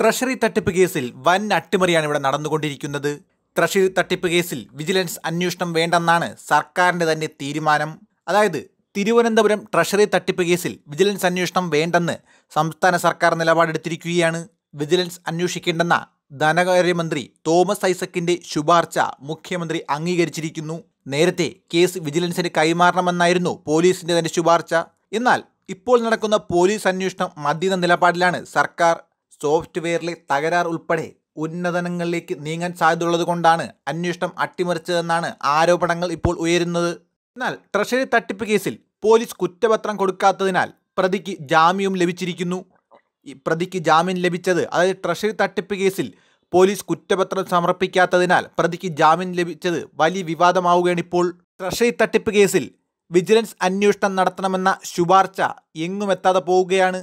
Treasury തട്ടിപ്പ് കേസിൽ വൻ അട്ടിമറിയാണ് ഇവിടെ നടന്നുകൊണ്ടിരിക്കുന്നത്. ട്രഷറി തട്ടിപ്പ് കേസിൽ വിജിലൻസ് അന്വേഷണം വേണ്ടെന്നാണ് സർക്കാരിന്റെ തന്നെ തീരുമാനം. അതായത് തിരുവനന്തപുരം ട്രഷറി തട്ടിപ്പ് കേസിൽ വിജിലൻസ് അന്വേഷണം വേണ്ടെന്ന് സംസ്ഥാന സർക്കാർ നിലപാടെടുത്തിരിക്കുകയാണ്. വിജിലൻസ് അന്വേഷിക്കേണ്ടെന്ന ധനകാര്യമന്ത്രി തോമസ് ഐസക്കിന്റെ ശുപാർശ മുഖ്യമന്ത്രി അംഗീകരിച്ചിരിക്കുന്നു. നേരത്തെ കേസ് വിജിലൻസിന് കൈമാറണമെന്നായിരുന്നു പോലീസിന്റെ തന്നെ ശുപാർശ. എന്നാൽ ഇപ്പോൾ നടക്കുന്ന പോലീസ് അന്വേഷണം മദ്യത നിലപാടിലാണ് സർക്കാർ സോഫ്റ്റ്വെയറിലെ തകരാർ ഉൾപ്പെടെ ഉന്നതനങ്ങളിലേക്ക് നീങ്ങാൻ സാധ്യതയുള്ളത് കൊണ്ടാണ് അന്വേഷണം അട്ടിമറിച്ചതെന്നാണ് ആരോപണങ്ങൾ ഇപ്പോൾ ഉയരുന്നത്. എന്നാൽ ട്രഷറി തട്ടിപ്പ് കേസിൽ പോലീസ് കുറ്റപത്രം കൊടുക്കാത്തതിനാൽ പ്രതിക്ക് ജാമ്യവും ലഭിച്ചിരിക്കുന്നു. പ്രതിക്ക് ജാമ്യം ലഭിച്ചത് അതായത് ട്രഷറി തട്ടിപ്പ് കേസിൽ പോലീസ് കുറ്റപത്രം സമർപ്പിക്കാത്തതിനാൽ പ്രതിക്ക് ജാമ്യം ലഭിച്ചത് വലിയ വിവാദമാവുകയാണ് ഇപ്പോൾ. ട്രഷറി തട്ടിപ്പ് കേസിൽ വിജിലൻസ് അന്വേഷണം നടത്തണമെന്ന ശുപാർശ എങ്ങുമെത്താതെ പോവുകയാണ്.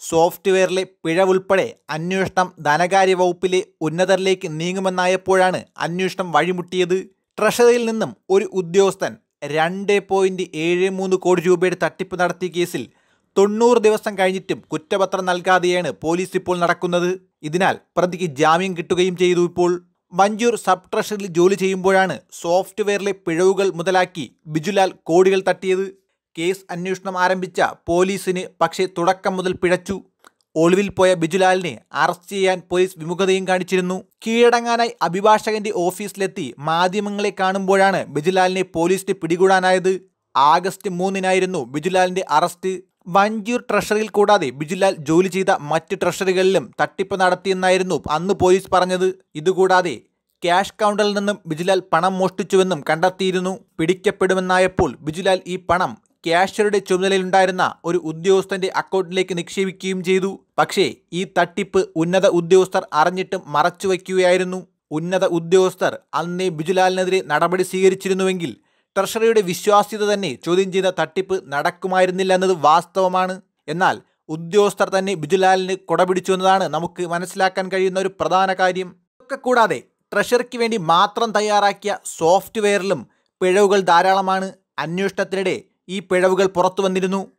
സോഫ്റ്റ്വെയറിലെ പിഴവുൾപ്പെടെ അന്വേഷണം ധനകാര്യ വകുപ്പിലെ ഉന്നതരിലേക്ക് നീങ്ങുമെന്നായപ്പോഴാണ് അന്വേഷണം വഴിമുട്ടിയത്. ട്രഷറിയിൽ നിന്നും ഒരു ഉദ്യോഗസ്ഥൻ രണ്ട് പോയിന്റ് ഏഴ് മൂന്ന് കോടി രൂപയുടെ തട്ടിപ്പ് നടത്തിയ കേസിൽ തൊണ്ണൂറ് ദിവസം കഴിഞ്ഞിട്ടും കുറ്റപത്രം നൽകാതെയാണ് പോലീസ് ഇപ്പോൾ നടക്കുന്നത്. ഇതിനാൽ പ്രതിക്ക് ജാമ്യം കിട്ടുകയും ചെയ്തു ഇപ്പോൾ. മഞ്ചൂർ സബ് ട്രഷറിൽ ജോലി ചെയ്യുമ്പോഴാണ് സോഫ്റ്റ്വെയറിലെ പിഴവുകൾ മുതലാക്കി ബിജുലാൽ കോടികൾ തട്ടിയത്. കേസ് അന്വേഷണം ആരംഭിച്ച പോലീസിന് പക്ഷേ തുടക്കം മുതൽ പിഴച്ചു. ഒളിവിൽ പോയ ബിജുലാലിനെ അറസ്റ്റ് ചെയ്യാൻ പോലീസ് വിമുഖതയും കാണിച്ചിരുന്നു. കീഴടങ്ങാനായി അഭിഭാഷകന്റെ ഓഫീസിലെത്തി മാധ്യമങ്ങളെ കാണുമ്പോഴാണ് ബിജുലാലിനെ പോലീസിന് പിടികൂടാനായത്. ആഗസ്റ്റ് മൂന്നിനായിരുന്നു ബിജുലാലിന്റെ അറസ്റ്റ്. വഞ്ചൂർ ട്രഷറിയിൽ കൂടാതെ ബിജുലാൽ ജോലി ചെയ്ത മറ്റ് ട്രഷറികളിലും തട്ടിപ്പ് നടത്തിയെന്നായിരുന്നു അന്ന് പോലീസ് പറഞ്ഞത്. ഇതുകൂടാതെ ക്യാഷ് കൗണ്ടറിൽ നിന്നും ബിജുലാൽ പണം മോഷ്ടിച്ചുവെന്നും കണ്ടെത്തിയിരുന്നു. പിടിക്കപ്പെടുമെന്നായപ്പോൾ ബിജുലാൽ ഈ പണം ക്യാഷ്യറുടെ ചുമതലയിലുണ്ടായിരുന്ന ഒരു ഉദ്യോഗസ്ഥന്റെ അക്കൗണ്ടിലേക്ക് നിക്ഷേപിക്കുകയും ചെയ്തു. പക്ഷേ ഈ തട്ടിപ്പ് ഉന്നത ഉദ്യോഗസ്ഥർ അറിഞ്ഞിട്ടും മറച്ചുവെക്കുകയായിരുന്നു. ഉന്നത ഉദ്യോഗസ്ഥർ അന്നേ ബിജുലാലിനെതിരെ നടപടി സ്വീകരിച്ചിരുന്നുവെങ്കിൽ ട്രഷറിയുടെ വിശ്വാസ്യത തന്നെ ചോദ്യം ചെയ്ത തട്ടിപ്പ് നടക്കുമായിരുന്നില്ല എന്നത് വാസ്തവമാണ്. എന്നാൽ ഉദ്യോഗസ്ഥർ തന്നെ ബിജുലാലിന് കൊടപിടിച്ചു എന്നതാണ് നമുക്ക് മനസ്സിലാക്കാൻ കഴിയുന്ന ഒരു പ്രധാന കാര്യം. ഇതൊക്കെ കൂടാതെ ട്രഷറിക്ക് വേണ്ടി മാത്രം തയ്യാറാക്കിയ സോഫ്റ്റ്വെയറിലും പിഴവുകൾ ധാരാളമാണ്. അന്വേഷണത്തിനിടെ ഈ പിഴവുകൾ പുറത്തു വന്നിരുന്നു.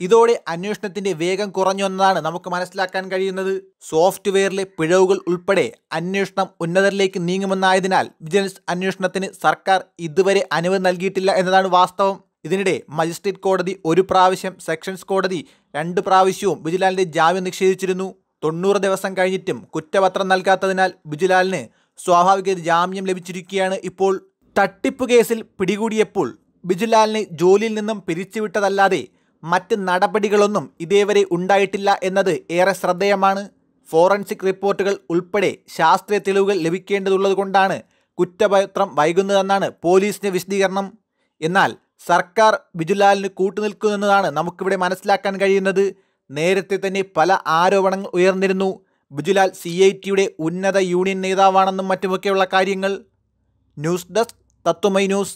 ഇതോടെ അന്വേഷണത്തിന്റെ വേഗം കുറഞ്ഞു എന്നതാണ് നമുക്ക് മനസ്സിലാക്കാൻ കഴിയുന്നത്. സോഫ്റ്റ്വെയറിലെ പിഴവുകൾ ഉൾപ്പെടെ അന്വേഷണം ഉന്നതരിലേക്ക് നീങ്ങുമെന്നായതിനാൽ വിജിലൻസ് അന്വേഷണത്തിന് സർക്കാർ ഇതുവരെ അനുമതി നൽകിയിട്ടില്ല എന്നതാണ് വാസ്തവം. ഇതിനിടെ മജിസ്ട്രേറ്റ് കോടതി ഒരു പ്രാവശ്യം സെക്ഷൻസ് കോടതി രണ്ട് പ്രാവശ്യവും ബിജുലാലിന്റെ ജാമ്യം നിഷേധിച്ചിരുന്നു. തൊണ്ണൂറ് ദിവസം കഴിഞ്ഞിട്ടും കുറ്റപത്രം നൽകാത്തതിനാൽ ബിജുലാലിന് സ്വാഭാവിക ജാമ്യം ലഭിച്ചിരിക്കുകയാണ് ഇപ്പോൾ. തട്ടിപ്പ് കേസിൽ പിടികൂടിയപ്പോൾ ബിജുലാലിനെ ജോലിയിൽ നിന്നും പിരിച്ചുവിട്ടതല്ലാതെ മറ്റ് നടപടികളൊന്നും ഇതേവരെ ഉണ്ടായിട്ടില്ല എന്നത് ഏറെ ശ്രദ്ധേയമാണ്. ഫോറൻസിക് റിപ്പോർട്ടുകൾ ഉൾപ്പെടെ ശാസ്ത്രീയ തെളിവുകൾ ലഭിക്കേണ്ടതുള്ളതുകൊണ്ടാണ് കുറ്റപത്രം വൈകുന്നതെന്നാണ് പോലീസിന്റെ വിശദീകരണം. എന്നാൽ സർക്കാർ ബിജുലാലിന് കൂട്ടുനിൽക്കുന്നതാണ് നമുക്കിവിടെ മനസ്സിലാക്കാൻ കഴിയുന്നത്. നേരത്തെ തന്നെ പല ആരോപണങ്ങൾ ഉയർന്നിരുന്നു. ബിജുലാൽ സി ഐ ടിയുടെ ഉന്നത യൂണിയൻ നേതാവാണെന്നും മറ്റുമൊക്കെയുള്ള കാര്യങ്ങൾ. News desk Tatwamayi news.